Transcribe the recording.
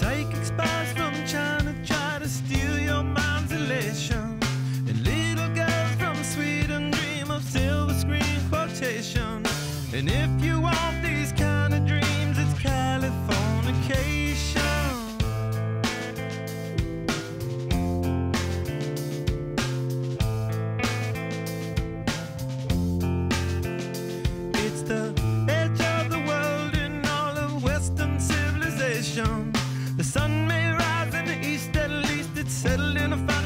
Psychic spies from China try to steal your mind's elation. And little girls from Sweden dream of silver screen quotation. And if you want these kind of dreams, it's Californication. It's the edge of the world in all of Western civilization. The sun may rise in the east, at least it's settled in a fire.